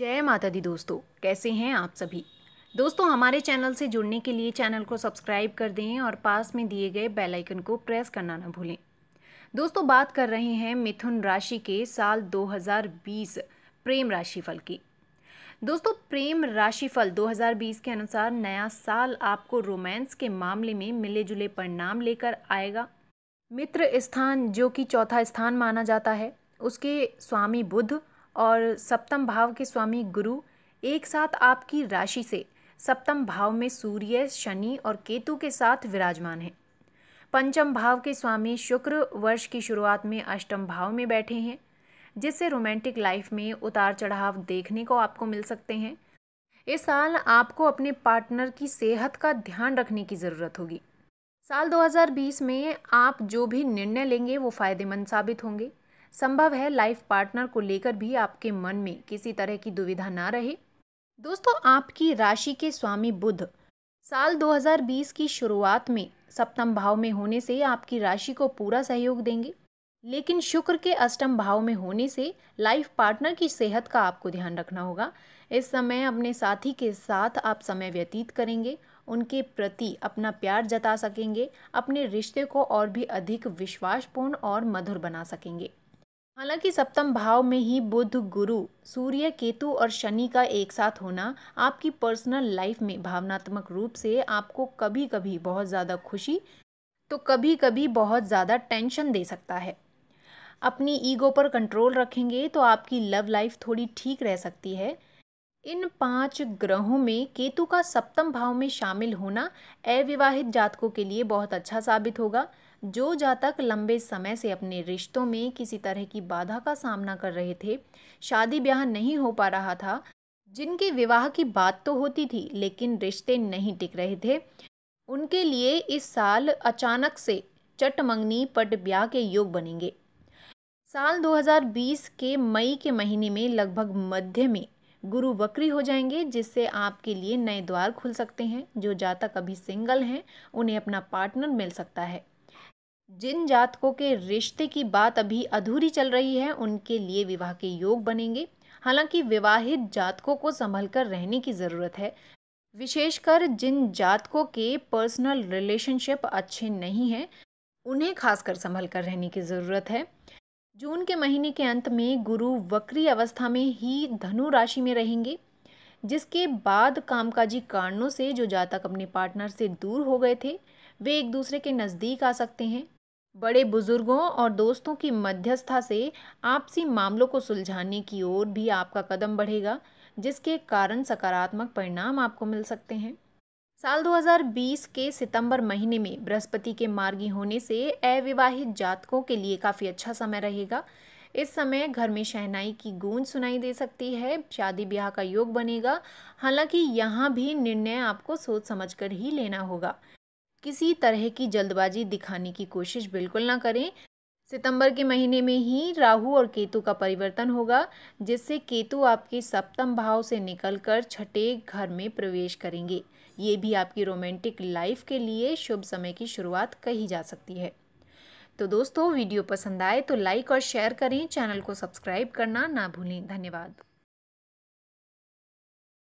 जय माता दी दोस्तों, कैसे हैं आप सभी? दोस्तों, हमारे चैनल से जुड़ने के लिए चैनल को सब्सक्राइब कर दें और पास में दिए गए बेल आइकन को प्रेस करना ना भूलें। दोस्तों, बात कर रहे हैं मिथुन राशि के साल 2020 प्रेम राशिफल की। दोस्तों, प्रेम राशिफल 2020 के अनुसार नया साल आपको रोमांस के मामले में मिले जुले परिणाम लेकर आएगा। मित्र स्थान, जो कि चौथा स्थान माना जाता है, उसके स्वामी बुध और सप्तम भाव के स्वामी गुरु एक साथ आपकी राशि से सप्तम भाव में सूर्य, शनि और केतु के साथ विराजमान हैं। पंचम भाव के स्वामी शुक्र वर्ष की शुरुआत में अष्टम भाव में बैठे हैं, जिससे रोमांटिक लाइफ में उतार चढ़ाव देखने को आपको मिल सकते हैं। इस साल आपको अपने पार्टनर की सेहत का ध्यान रखने की ज़रूरत होगी। साल 2020 में आप जो भी निर्णय लेंगे वो फ़ायदेमंद साबित होंगे। संभव है लाइफ पार्टनर को लेकर भी आपके मन में किसी तरह की दुविधा ना रहे। दोस्तों, आपकी राशि के स्वामी बुध, साल 2020 की शुरुआत में सप्तम भाव में होने से आपकी राशि को पूरा सहयोग देंगे। लेकिन शुक्र के अष्टम भाव में होने से लाइफ पार्टनर की सेहत का आपको ध्यान रखना होगा। इस समय अपने साथी के साथ आप समय व्यतीत करेंगे, उनके प्रति अपना प्यार जता सकेंगे, अपने रिश्ते को और भी अधिक विश्वासपूर्ण और मधुर बना सकेंगे। हालाँकि सप्तम भाव में ही बुध, गुरु, सूर्य, केतु और शनि का एक साथ होना आपकी पर्सनल लाइफ में भावनात्मक रूप से आपको कभी कभी बहुत ज़्यादा खुशी तो कभी कभी बहुत ज़्यादा टेंशन दे सकता है। अपनी ईगो पर कंट्रोल रखेंगे तो आपकी लव लाइफ थोड़ी ठीक रह सकती है। इन पाँच ग्रहों में केतु का सप्तम भाव में शामिल होना अविवाहित जातकों के लिए बहुत अच्छा साबित होगा। जो जातक लंबे समय से अपने रिश्तों में किसी तरह की बाधा का सामना कर रहे थे, शादी ब्याह नहीं हो पा रहा था। जिनके विवाह की बात तो होती थी, लेकिन रिश्ते नहीं टिक रहे थे। उनके लिए इस साल अचानक से चट मंगनी पट ब्याह के योग बनेंगे। साल 2020 के मई के महीने में लगभग मध्य में गुरु वक्री हो जाएँगे, जिससे आपके लिए नए द्वार खुल सकते हैं। जो जातक अभी सिंगल हैं, उन्हें अपना पार्टनर मिल सकता है। जिन जातकों के रिश्ते की बात अभी अधूरी चल रही है, उनके लिए विवाह के योग बनेंगे। हालाँकि विवाहित जातकों को संभल कर रहने की ज़रूरत है। विशेषकर जिन जातकों के पर्सनल रिलेशनशिप अच्छे नहीं हैं, उन्हें खासकर संभल कर रहने की ज़रूरत है। जून के महीने के अंत में गुरु वक्री अवस्था में ही धनु राशि में रहेंगे, जिसके बाद कामकाजी कारणों से जो जातक अपने पार्टनर से दूर हो गए थे, वे एक दूसरे के नज़दीक आ सकते हैं। बड़े बुज़ुर्गों और दोस्तों की मध्यस्था से आपसी मामलों को सुलझाने की ओर भी आपका कदम बढ़ेगा, जिसके कारण सकारात्मक परिणाम आपको मिल सकते हैं। साल 2020 के सितंबर महीने में बृहस्पति के मार्गी होने से अविवाहित जातकों के लिए काफ़ी अच्छा समय रहेगा। इस समय घर में शहनाई की गूंज सुनाई दे सकती है, शादी ब्याह का योग बनेगा। हालाँकि यहाँ भी निर्णय आपको सोच समझकर ही लेना होगा। किसी तरह की जल्दबाजी दिखाने की कोशिश बिल्कुल ना करें। सितंबर के महीने में ही राहु और केतु का परिवर्तन होगा, जिससे केतु आपके सप्तम भाव से निकलकर छठे घर में प्रवेश करेंगे। ये भी आपकी रोमांटिक लाइफ के लिए शुभ समय की शुरुआत कही जा सकती है। तो दोस्तों, वीडियो पसंद आए तो लाइक और शेयर करें, चैनल को सब्सक्राइब करना ना भूलें। धन्यवाद।